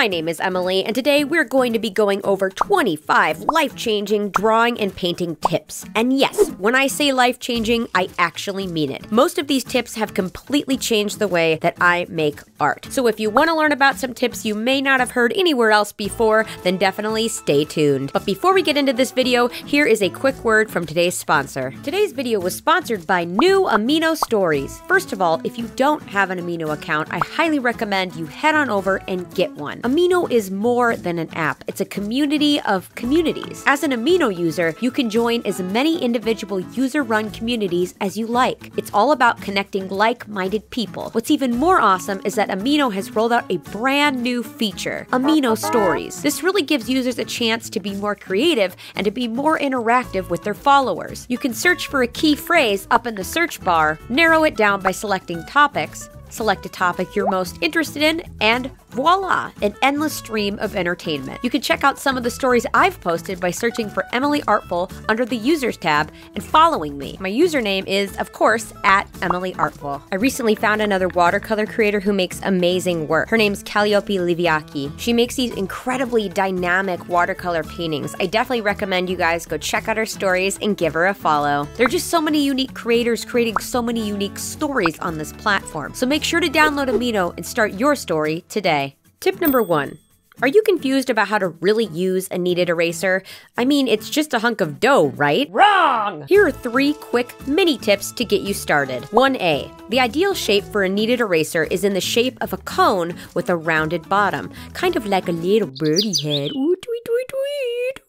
My name is Emily, and today we're going to be going over 25 life changing drawing and painting tips. And yes, when I say life changing, I actually mean it. Most of these tips have completely changed the way that I make art. So if you want to learn about some tips you may not have heard anywhere else before, then definitely stay tuned. But before we get into this video, here is a quick word from today's sponsor. Today's video was sponsored by New Amino Stories. First of all, if you don't have an Amino account, I highly recommend you head on over and get one. Amino is more than an app, it's a community of communities. As an Amino user, you can join as many individual user run communities as you like. It's all about connecting like minded people. What's even more awesome is that Amino has rolled out a brand new feature Amino Stories. This really gives users a chance to be more creative and to be more interactive with their followers. You can search for a key phrase up in the search bar, narrow it down by selecting topics, select a topic you're most interested in, and voila, an endless stream of entertainment. You can check out some of the stories I've posted by searching for Emily Artful under the Users tab and following me. My username is, of course, at Emily Artful. I recently found another watercolor creator who makes amazing work. Her name's Calliope Liviaki. She makes these incredibly dynamic watercolor paintings. I definitely recommend you guys go check out her stories and give her a follow. There are just so many unique creators creating so many unique stories on this platform. So make sure to download Amino and start your story today. Tip number one. Are you confused about how to really use a kneaded eraser? I mean, it's just a hunk of dough, right? Wrong! Here are three quick mini tips to get you started. 1A. The ideal shape for a kneaded eraser is in the shape of a cone with a rounded bottom, kind of like a little birdie head. Ooh, tweet, tweet, tweet.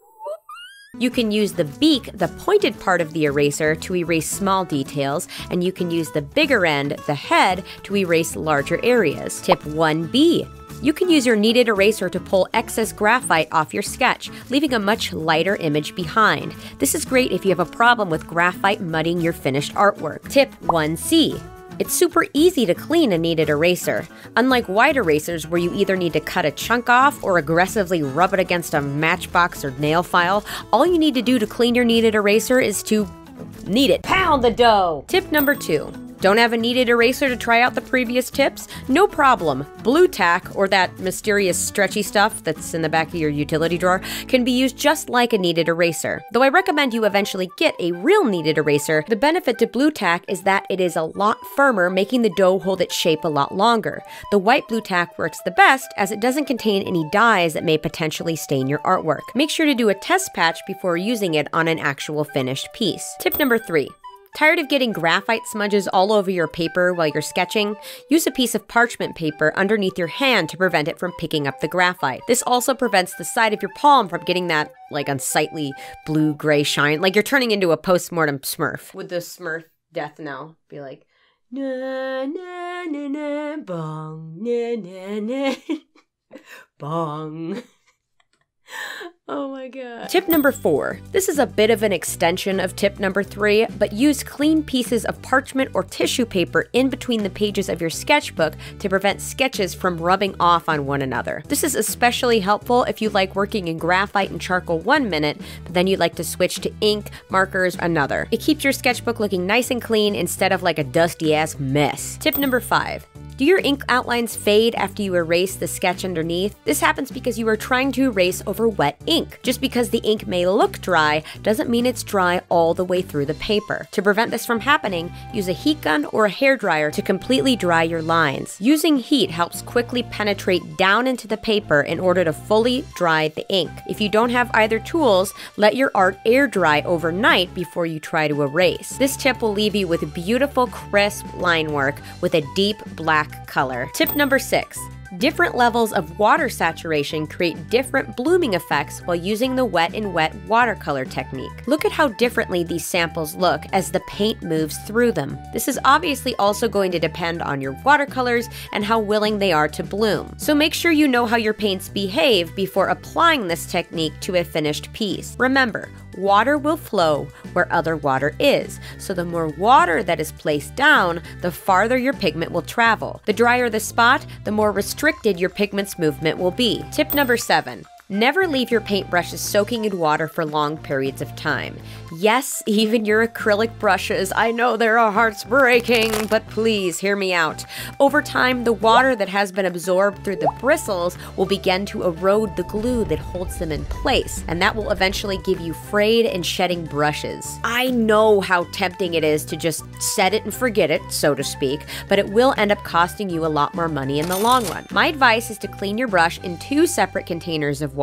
You can use the beak, the pointed part of the eraser, to erase small details, and you can use the bigger end, the head, to erase larger areas. Tip 1B you can use your kneaded eraser to pull excess graphite off your sketch, leaving a much lighter image behind. This is great if you have a problem with graphite mudding your finished artwork. Tip 1C. It's super easy to clean a kneaded eraser. Unlike white erasers, where you either need to cut a chunk off or aggressively rub it against a matchbox or nail file, all you need to do to clean your kneaded eraser is to knead it. Pound the dough! Tip number two don't have a kneaded eraser to try out the previous tips? No problem. Blu Tack, or that mysterious stretchy stuff that's in the back of your utility drawer, can be used just like a kneaded eraser. Though I recommend you eventually get a real kneaded eraser, the benefit to Blu Tack is that it is a lot firmer, making the dough hold its shape a lot longer. The white Blu Tack works the best as it doesn't contain any dyes that may potentially stain your artwork. Make sure to do a test patch before using it on an actual finished piece. Tip number three. Tired of getting graphite smudges all over your paper while you're sketching? Use a piece of parchment paper underneath your hand to prevent it from picking up the graphite. This also prevents the side of your palm from getting that, like, unsightly blue gray shine. Like you're turning into a post-mortem smurf. Would the smurf death knell be like, na na na na bong, na na na bong. Oh my god. Tip number four. This is a bit of an extension of tip number three, but use clean pieces of parchment or tissue paper in between the pages of your sketchbook to prevent sketches from rubbing off on one another. This is especially helpful if you like working in graphite and charcoal one minute, but then you'd like to switch to ink, markers, another. It keeps your sketchbook looking nice and clean instead of like a dusty ass mess. Tip number five. Do your ink outlines fade after you erase the sketch underneath? This happens because you are trying to erase over wet ink. Just because the ink may look dry doesn't mean it's dry all the way through the paper. To prevent this from happening, use a heat gun or a hair dryer to completely dry your lines. Using heat helps quickly penetrate down into the paper in order to fully dry the ink. If you don't have either tools, let your art air dry overnight before you try to erase. This tip will leave you with beautiful, crisp line work with a deep black color. Tip number six. Different levels of water saturation create different blooming effects while using the wet in wet watercolor technique. Look at how differently these samples look as the paint moves through them. This is obviously also going to depend on your watercolors and how willing they are to bloom. So make sure you know how your paints behave before applying this technique to a finished piece. Remember, water will flow where other water is. So the more water that is placed down, the farther your pigment will travel. The drier the spot, the more restricted your pigment's movement will be. Tip number seven Never leave your paintbrushes soaking in water for long periods of time. Yes, even your acrylic brushes. I know there are hearts breaking, but please hear me out. Over time, the water that has been absorbed through the bristles will begin to erode the glue that holds them in place, and that will eventually give you frayed and shedding brushes. I know how tempting it is to just set it and forget it, so to speak, but it will end up costing you a lot more money in the long run. My advice is to clean your brush in two separate containers of water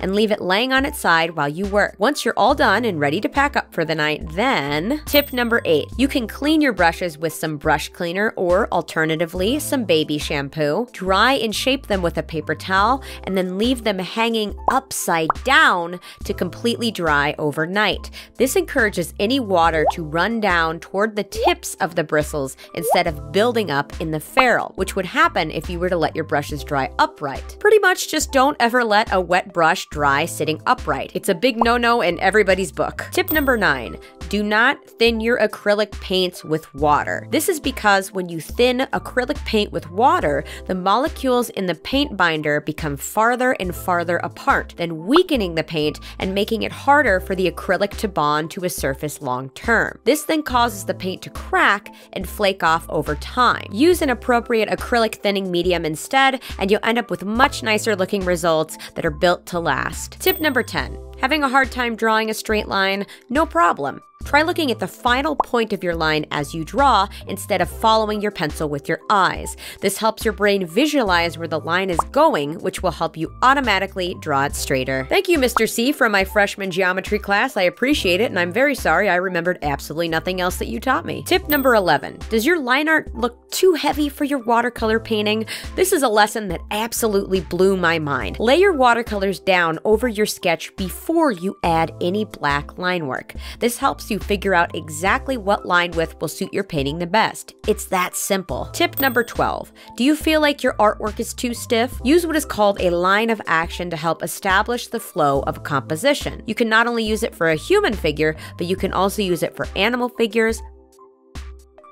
and leave it laying on its side while you work. Once you're all done and ready to pack up for the night, then tip number eight, you can clean your brushes with some brush cleaner or alternatively some baby shampoo. Dry and shape them with a paper towel and then leave them hanging upside down to completely dry overnight. This encourages any water to run down toward the tips of the bristles instead of building up in the ferrule, which would happen if you were to let your brushes dry upright. Pretty much just don't ever let a wet brush dry sitting upright. It's a big no-no in everybody's book. Tip number nine, do not thin your acrylic paints with water. This is because when you thin acrylic paint with water, the molecules in the paint binder become farther and farther apart, then weakening the paint and making it harder for the acrylic to bond to a surface long term. This then causes the paint to crack and flake off over time. Use an appropriate acrylic thinning medium instead, and you'll end up with much nicer looking results that are built to last. Tip number 10. Having a hard time drawing a straight line? No problem. Try looking at the final point of your line as you draw instead of following your pencil with your eyes. This helps your brain visualize where the line is going, which will help you automatically draw it straighter. Thank you, Mr. C, from my freshman geometry class. I appreciate it, and I'm very sorry I remembered absolutely nothing else that you taught me. Tip number 11. Does your line art look too heavy for your watercolor painting? This is a lesson that absolutely blew my mind. Lay your watercolors down over your sketch before you add any black line work. This helps you figure out exactly what line width will suit your painting the best. It's that simple. Tip number 12. Do you feel like your artwork is too stiff? Use what is called a line of action to help establish the flow of a composition. You can not only use it for a human figure, but you can also use it for animal figures,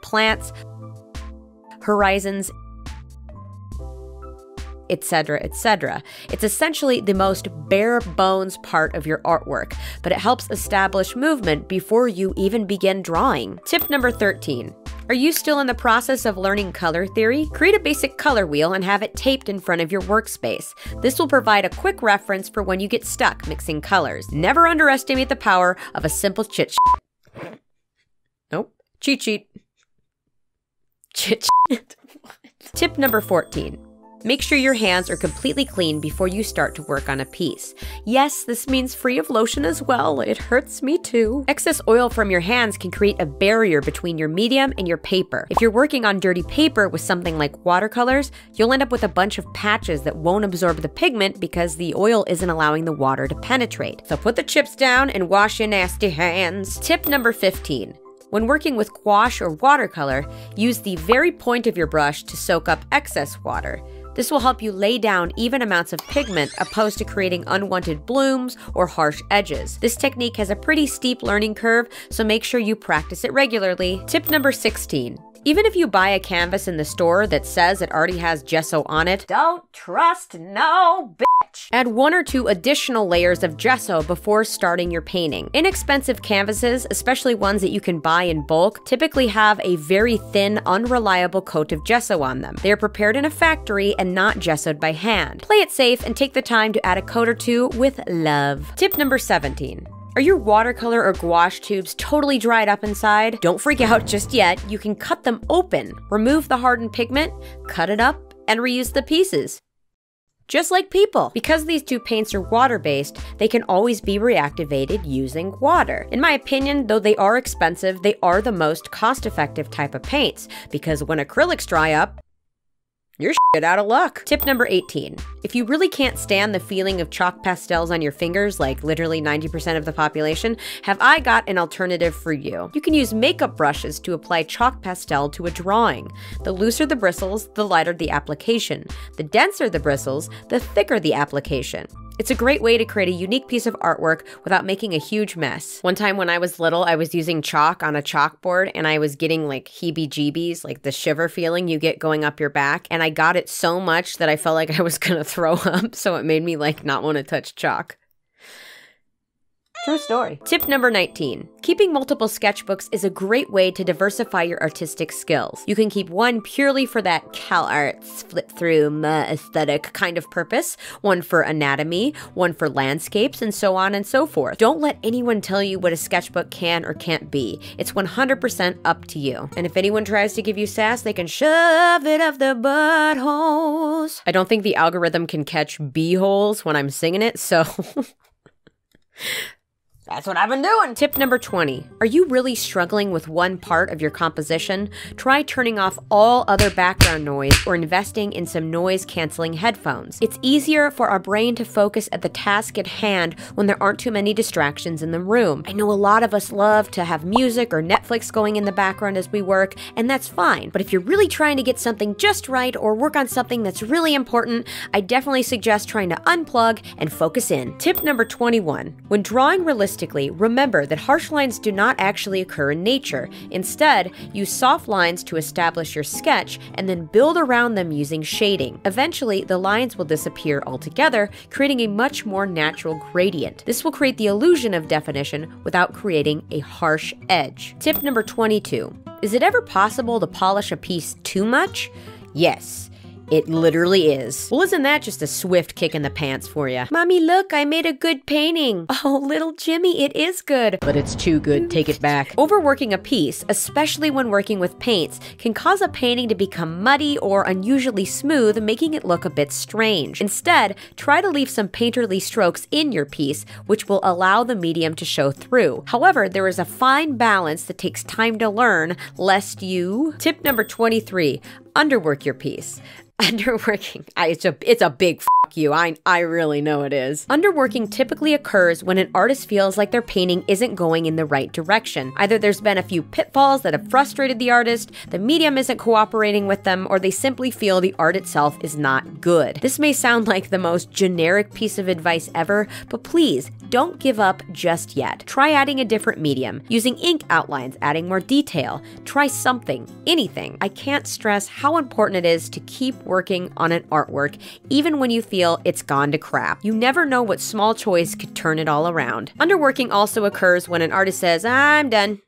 plants, horizons, etc., etc. It's essentially the most bare bones part of your artwork, but it helps establish movement before you even begin drawing. Tip number 13. Are you still in the process of learning color theory? Create a basic color wheel and have it taped in front of your workspace. This will provide a quick reference for when you get stuck mixing colors. Never underestimate the power of a simple chit Nope. Cheat sheet. Chit Tip number 14. Make sure your hands are completely clean before you start to work on a piece. Yes, this means free of lotion as well. It hurts me too. Excess oil from your hands can create a barrier between your medium and your paper. If you're working on dirty paper with something like watercolors, you'll end up with a bunch of patches that won't absorb the pigment because the oil isn't allowing the water to penetrate. So put the chips down and wash your nasty hands. Tip number 15. When working with gouache or watercolor, use the very point of your brush to soak up excess water. This will help you lay down even amounts of pigment opposed to creating unwanted blooms or harsh edges. This technique has a pretty steep learning curve, so make sure you practice it regularly. Tip number 16. Even if you buy a canvas in the store that says it already has gesso on it, don't trust no bitch. Add one or two additional layers of gesso before starting your painting. Inexpensive canvases, especially ones that you can buy in bulk, typically have a very thin, unreliable coat of gesso on them. They are prepared in a factory and not gessoed by hand. Play it safe and take the time to add a coat or two with love. Tip number 17. Are your watercolor or gouache tubes totally dried up inside? Don't freak out just yet. You can cut them open, remove the hardened pigment, cut it up, and reuse the pieces. Just like people. Because these two paints are water-based, they can always be reactivated using water. In my opinion, though they are expensive, they are the most cost-effective type of paints, because when acrylics dry up, you're shit out of luck. Tip number 18. If you really can't stand the feeling of chalk pastels on your fingers, like literally 90% of the population, have I got an alternative for you. You can use makeup brushes to apply chalk pastel to a drawing. The looser the bristles, the lighter the application. The denser the bristles, the thicker the application. It's a great way to create a unique piece of artwork without making a huge mess. One time when I was little, I was using chalk on a chalkboard and I was getting like heebie jeebies, like the shiver feeling you get going up your back. And I got it so much that I felt like I was gonna throw up. So it made me like not want to touch chalk. True story. Tip number 19. Keeping multiple sketchbooks is a great way to diversify your artistic skills. You can keep one purely for that CalArts flip through aesthetic kind of purpose, one for anatomy, one for landscapes, and so on and so forth. Don't let anyone tell you what a sketchbook can or can't be. It's 100% up to you. And if anyone tries to give you sass, they can shove it up their buttholes. I don't think the algorithm can catch b holes when I'm singing it, so. That's what I've been doing. Tip number 20. Are you really struggling with one part of your composition? Try turning off all other background noise or investing in some noise canceling headphones. It's easier for our brain to focus at the task at hand when there aren't too many distractions in the room. I know a lot of us love to have music or Netflix going in the background as we work, and that's fine. But if you're really trying to get something just right or work on something that's really important, I definitely suggest trying to unplug and focus in. Tip number 21. When drawing realistic remember that harsh lines do not actually occur in nature. Instead, use soft lines to establish your sketch and then build around them using shading. Eventually, the lines will disappear altogether, creating a much more natural gradient. This will create the illusion of definition without creating a harsh edge. Tip number 22. Is it ever possible to polish a piece too much? Yes. It literally is. Well, isn't that just a swift kick in the pants for you? Mommy, look, I made a good painting. Oh, little Jimmy, it is good. But it's too good. Take it back. Overworking a piece, especially when working with paints, can cause a painting to become muddy or unusually smooth, making it look a bit strange. Instead, try to leave some painterly strokes in your piece, which will allow the medium to show through. However, there is a fine balance that takes time to learn, lest you. Tip number 23 underwork your piece. Underworking. I, it's a it's a big fuck you. I I really know it is. Underworking typically occurs when an artist feels like their painting isn't going in the right direction. Either there's been a few pitfalls that have frustrated the artist, the medium isn't cooperating with them, or they simply feel the art itself is not good. This may sound like the most generic piece of advice ever, but please don't give up just yet. Try adding a different medium, using ink outlines, adding more detail. Try something, anything. I can't stress how important it is to keep working on an artwork, even when you feel it's gone to crap. You never know what small choice could turn it all around. Underworking also occurs when an artist says, I'm done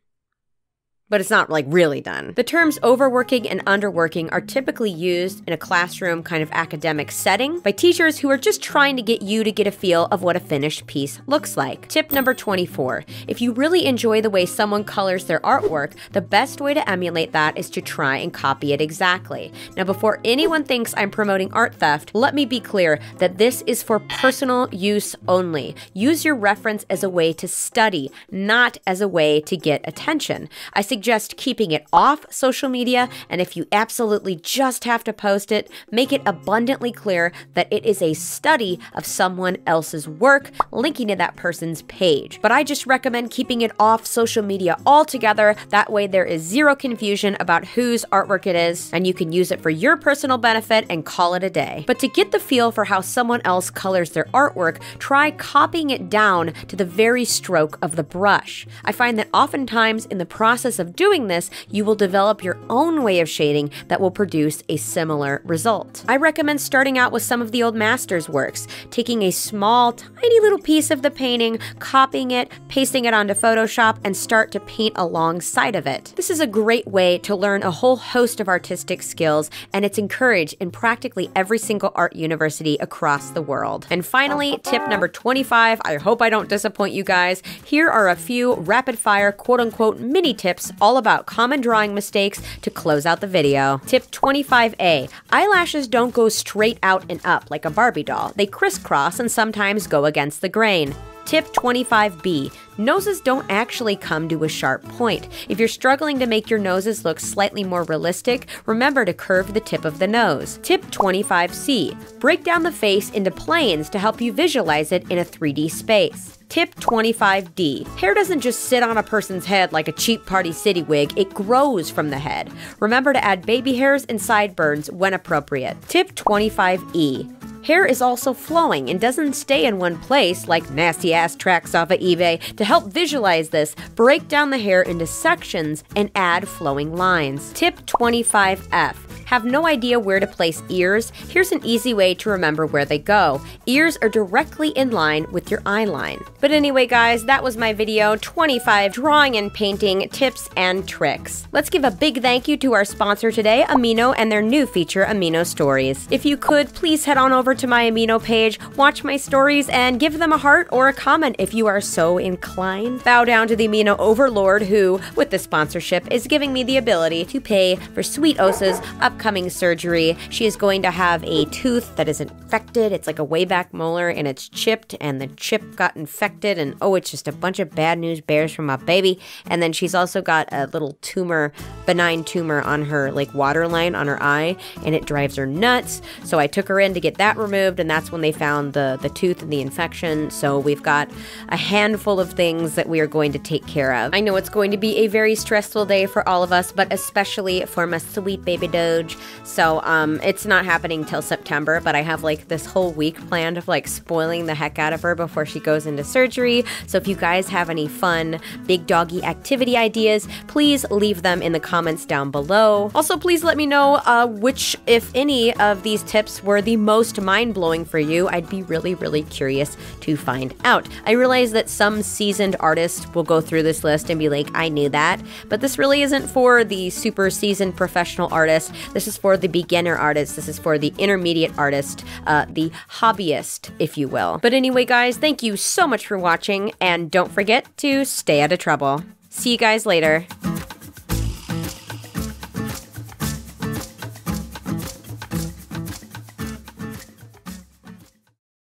but it's not like really done. The terms overworking and underworking are typically used in a classroom kind of academic setting by teachers who are just trying to get you to get a feel of what a finished piece looks like. Tip number 24. If you really enjoy the way someone colors their artwork, the best way to emulate that is to try and copy it exactly. Now, before anyone thinks I'm promoting art theft, let me be clear that this is for personal use only. Use your reference as a way to study, not as a way to get attention. I suggest suggest keeping it off social media, and if you absolutely just have to post it, make it abundantly clear that it is a study of someone else's work, linking to that person's page. But I just recommend keeping it off social media altogether. That way, there is zero confusion about whose artwork it is, and you can use it for your personal benefit and call it a day. But to get the feel for how someone else colors their artwork, try copying it down to the very stroke of the brush. I find that oftentimes in the process of doing this, you will develop your own way of shading that will produce a similar result. I recommend starting out with some of the old master's works, taking a small, tiny little piece of the painting, copying it, pasting it onto Photoshop, and start to paint alongside of it. This is a great way to learn a whole host of artistic skills, and it's encouraged in practically every single art university across the world. And finally, tip number 25 I hope I don't disappoint you guys. Here are a few rapid fire quote unquote mini tips all about common drawing mistakes to close out the video. Tip 25A Eyelashes don't go straight out and up like a Barbie doll, they crisscross and sometimes go against the grain. Tip 25B Noses don't actually come to a sharp point. If you're struggling to make your noses look slightly more realistic, remember to curve the tip of the nose. Tip 25C Break down the face into planes to help you visualize it in a 3D space. Tip 25D Hair doesn't just sit on a person's head like a cheap Party City wig, it grows from the head. Remember to add baby hairs and sideburns when appropriate. Tip 25E Hair is also flowing and doesn't stay in one place like nasty ass tracks off of eBay. To help visualize this, break down the hair into sections and add flowing lines. Tip 25F have no idea where to place ears, here's an easy way to remember where they go. Ears are directly in line with your eye line. But anyway, guys, that was my video 25 drawing and painting tips and tricks. Let's give a big thank you to our sponsor today, Amino, and their new feature, Amino Stories. If you could, please head on over to my Amino page, watch my stories, and give them a heart or a comment if you are so inclined. Bow down to the Amino Overlord, who, with the sponsorship, is giving me the ability to pay for Sweet Osa's upcoming upcoming surgery. She is going to have a tooth that is infected. It's like a way back molar and it's chipped, and the chip got infected. And oh, it's just a bunch of bad news bears from my baby. And then she's also got a little tumor, benign tumor on her like waterline on her eye, and it drives her nuts. So I took her in to get that removed, and that's when they found the, the tooth and the infection. So we've got a handful of things that we are going to take care of. I know it's going to be a very stressful day for all of us, but especially for my sweet baby Doge. So um, it's not happening till September, but I have like this whole week planned of like spoiling the heck out of her before she goes into surgery. So if you guys have any fun big doggy activity ideas, please leave them in the comments down below. Also, please let me know uh, which, if any, of these tips were the most mind blowing for you. I'd be really, really curious to find out. I realize that some seasoned artists will go through this list and be like, I knew that, but this really isn't for the super seasoned professional artist. This this is for the beginner artist. This is for the intermediate artist, uh, the hobbyist, if you will. But anyway, guys, thank you so much for watching, and don't forget to stay out of trouble. See you guys later.